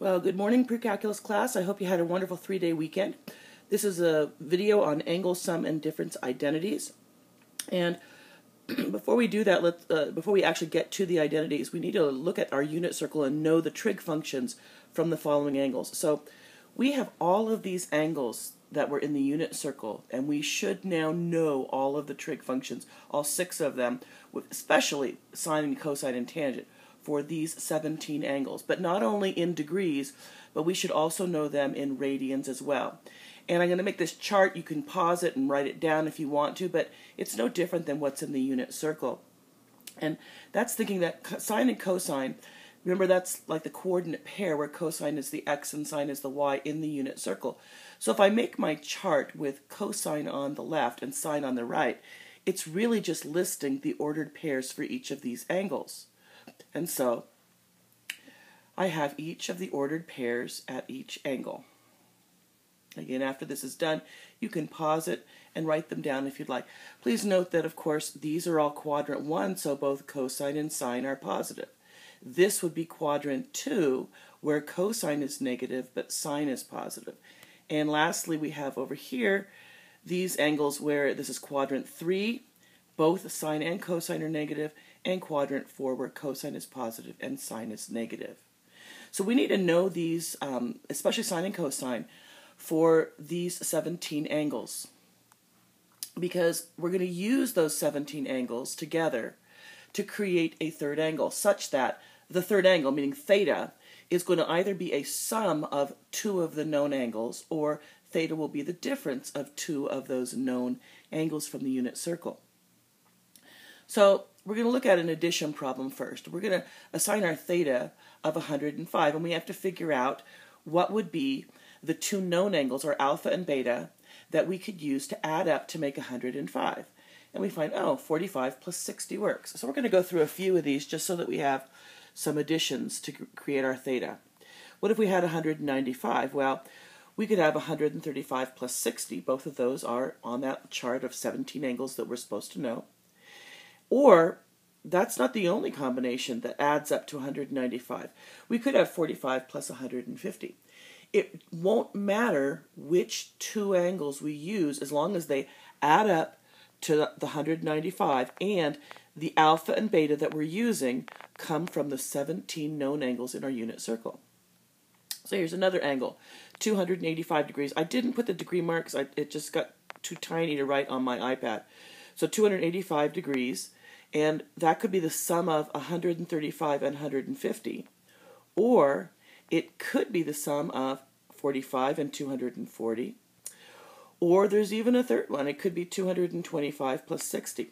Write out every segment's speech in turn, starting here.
Well, good morning, pre-calculus class. I hope you had a wonderful three-day weekend. This is a video on angle, sum, and difference identities. And before we do that, let uh, before we actually get to the identities, we need to look at our unit circle and know the trig functions from the following angles. So we have all of these angles that were in the unit circle, and we should now know all of the trig functions, all six of them, especially sine and cosine and tangent for these 17 angles, but not only in degrees, but we should also know them in radians as well. And I'm going to make this chart. You can pause it and write it down if you want to, but it's no different than what's in the unit circle. And that's thinking that sine and cosine, remember that's like the coordinate pair where cosine is the x and sine is the y in the unit circle. So if I make my chart with cosine on the left and sine on the right, it's really just listing the ordered pairs for each of these angles. And so I have each of the ordered pairs at each angle. Again, after this is done, you can pause it and write them down if you'd like. Please note that, of course, these are all quadrant 1, so both cosine and sine are positive. This would be quadrant 2, where cosine is negative, but sine is positive. And lastly, we have over here these angles where this is quadrant 3, both sine and cosine are negative, and quadrant 4 where cosine is positive and sine is negative. So we need to know these, um, especially sine and cosine, for these 17 angles because we're going to use those 17 angles together to create a third angle such that the third angle, meaning theta, is going to either be a sum of two of the known angles or theta will be the difference of two of those known angles from the unit circle. So we're going to look at an addition problem first. We're going to assign our theta of 105, and we have to figure out what would be the two known angles, or alpha and beta, that we could use to add up to make 105. And we find, oh, 45 plus 60 works. So we're going to go through a few of these just so that we have some additions to create our theta. What if we had 195? Well, we could have 135 plus 60. Both of those are on that chart of 17 angles that we're supposed to know. Or that's not the only combination that adds up to 195. We could have 45 plus 150. It won't matter which two angles we use as long as they add up to the 195 and the alpha and beta that we're using come from the 17 known angles in our unit circle. So here's another angle, 285 degrees. I didn't put the degree marks, I, it just got too tiny to write on my iPad. So 285 degrees, and that could be the sum of 135 and 150. Or it could be the sum of 45 and 240. Or there's even a third one. It could be 225 plus 60.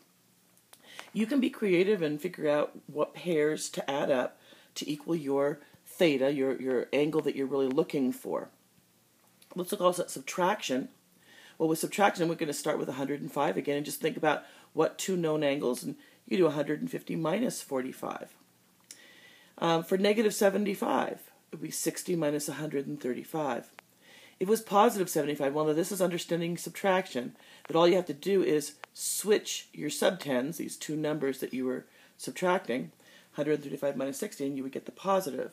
You can be creative and figure out what pairs to add up to equal your theta, your, your angle that you're really looking for. Let's look also at subtraction. Well, with subtraction, we're going to start with 105 again and just think about what two known angles, and you do 150 minus 45. Um, for negative 75, it would be 60 minus 135. If it was positive 75, well, now this is understanding subtraction, that all you have to do is switch your subtens, these two numbers that you were subtracting, 135 minus 60, and you would get the positive.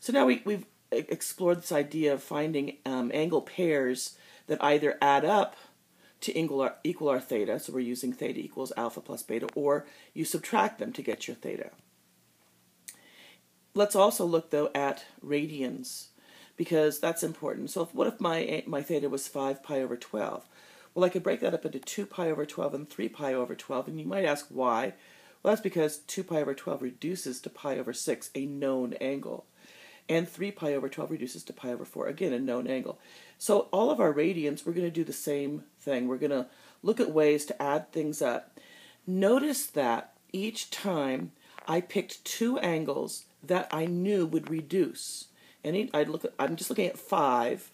So now we, we've explored this idea of finding um, angle pairs that either add up to equal our, equal our theta, so we're using theta equals alpha plus beta, or you subtract them to get your theta. Let's also look, though, at radians, because that's important. So if, what if my, my theta was 5 pi over 12? Well, I could break that up into 2 pi over 12 and 3 pi over 12, and you might ask why. Well, that's because 2 pi over 12 reduces to pi over 6, a known angle. And 3 pi over 12 reduces to pi over 4, again, a known angle. So all of our radians, we're going to do the same thing. We're going to look at ways to add things up. Notice that each time I picked two angles that I knew would reduce. And I'd look at, I'm just looking at 5,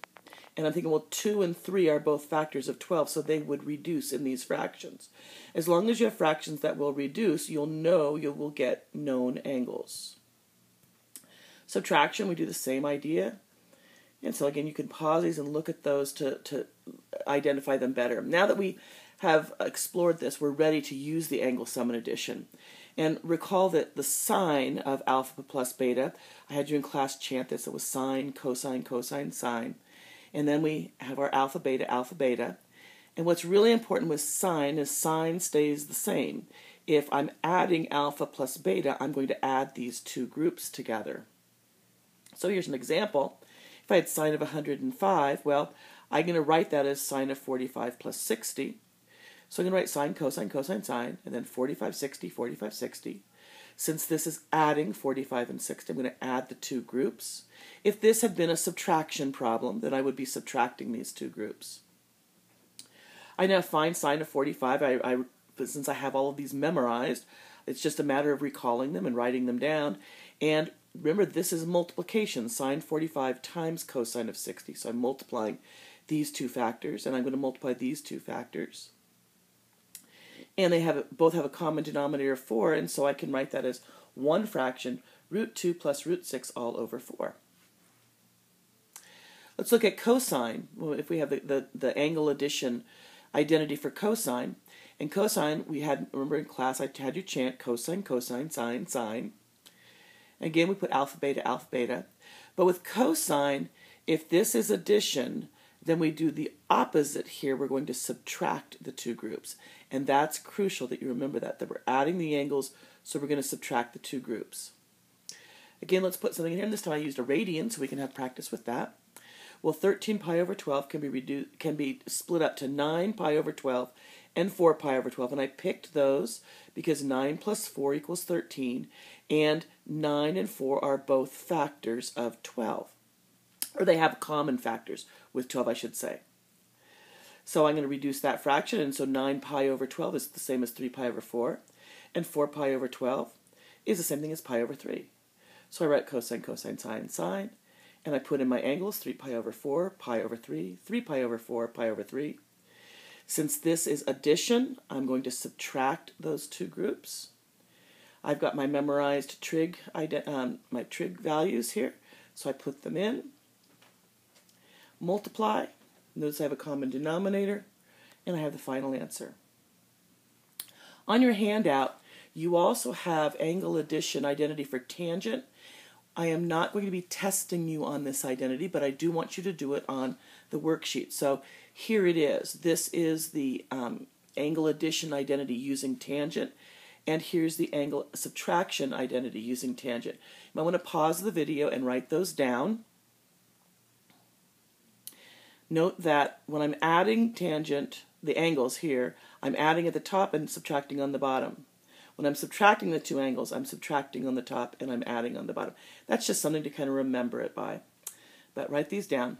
and I'm thinking, well, 2 and 3 are both factors of 12, so they would reduce in these fractions. As long as you have fractions that will reduce, you'll know you will get known angles. Subtraction, we do the same idea. And so again, you can pause these and look at those to, to identify them better. Now that we have explored this, we're ready to use the angle sum and addition. And recall that the sine of alpha plus beta, I had you in class chant this, it was sine, cosine, cosine, sine. And then we have our alpha, beta, alpha, beta. And what's really important with sine is sine stays the same. If I'm adding alpha plus beta, I'm going to add these two groups together. So here's an example. If I had sine of 105, well, I'm going to write that as sine of 45 plus 60. So I'm going to write sine, cosine, cosine, sine, and then 45, 60, 45, 60. Since this is adding 45 and 60, I'm going to add the two groups. If this had been a subtraction problem, then I would be subtracting these two groups. I now find sine of 45. I, I, since I have all of these memorized, it's just a matter of recalling them and writing them down. And remember, this is multiplication. Sine 45 times cosine of 60. So I'm multiplying these two factors, and I'm going to multiply these two factors and they have both have a common denominator of 4, and so I can write that as 1 fraction root 2 plus root 6 all over 4. Let's look at cosine. Well, if we have the, the, the angle addition identity for cosine, and cosine, we had, remember in class, I had you chant cosine, cosine, sine, sine. Again, we put alpha, beta, alpha, beta. But with cosine, if this is addition, then we do the opposite here. We're going to subtract the two groups. And that's crucial that you remember that, that we're adding the angles, so we're going to subtract the two groups. Again, let's put something in here. This time I used a radian, so we can have practice with that. Well, 13 pi over 12 can be reduced, can be split up to 9 pi over 12 and 4 pi over 12. And I picked those because 9 plus 4 equals 13, and 9 and 4 are both factors of 12 or they have common factors with 12, I should say. So I'm going to reduce that fraction, and so 9 pi over 12 is the same as 3 pi over 4, and 4 pi over 12 is the same thing as pi over 3. So I write cosine, cosine, sine, sine, and I put in my angles 3 pi over 4, pi over 3, 3 pi over 4, pi over 3. Since this is addition, I'm going to subtract those two groups. I've got my memorized trig, um, my trig values here, so I put them in multiply. Notice I have a common denominator, and I have the final answer. On your handout, you also have angle addition identity for tangent. I am not going to be testing you on this identity, but I do want you to do it on the worksheet. So here it is. This is the um, angle addition identity using tangent, and here's the angle subtraction identity using tangent. You might want to pause the video and write those down. Note that when I'm adding tangent, the angles here, I'm adding at the top and subtracting on the bottom. When I'm subtracting the two angles, I'm subtracting on the top and I'm adding on the bottom. That's just something to kind of remember it by. But write these down.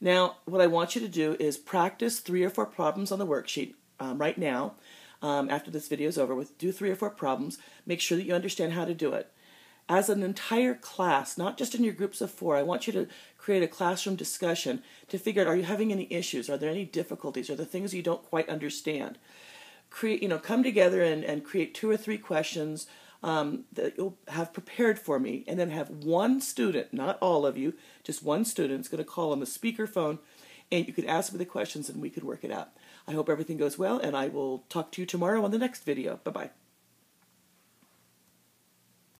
Now, what I want you to do is practice three or four problems on the worksheet um, right now. Um, after this video is over with, do three or four problems. Make sure that you understand how to do it as an entire class, not just in your groups of four, I want you to create a classroom discussion to figure out are you having any issues? Are there any difficulties? Are there things you don't quite understand? Create, you know, come together and, and create two or three questions um, that you'll have prepared for me, and then have one student, not all of you, just one student is going to call on the speakerphone, and you could ask me the questions and we could work it out. I hope everything goes well, and I will talk to you tomorrow on the next video. Bye bye.